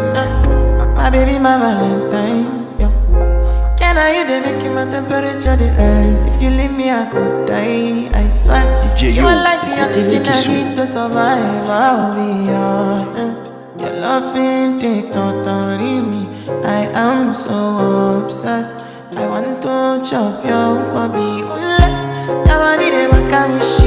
My baby, my Valentine. Yo. Can I you they make my temperature the rise? If you leave me, I could die. I swear. DJ You're like the oxygen I need to survive. I'll be honest. Your love ain't it totally me. I am so obsessed. I want to chop your kwabi. Your body they make me.